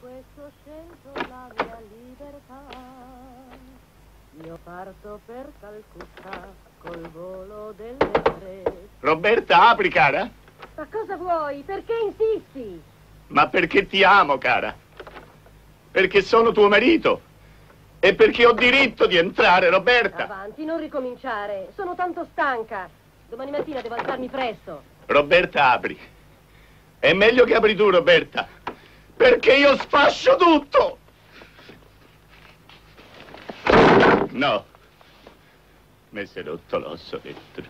questo ho scelto la mia libertà. Io parto per Calcutta col volo delle tre. Roberta, apri, cara. Ma cosa vuoi? Perché insisti? Ma perché ti amo, cara. Perché sono tuo marito. E perché ho diritto di entrare, Roberta. Avanti, non ricominciare. Sono tanto stanca. Domani mattina devo alzarmi presto. Roberta, apri. È meglio che apri tu, Roberta. Perché io sfascio tutto. No. Mi è rotto l'osso dentro.